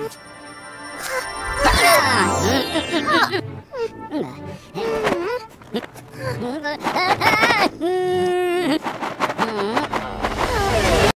Mm-hmm.